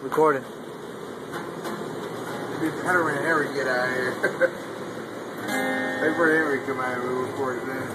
Recording. It'd be better when Harry get out of here. Wait for Harry to come out and we record it then.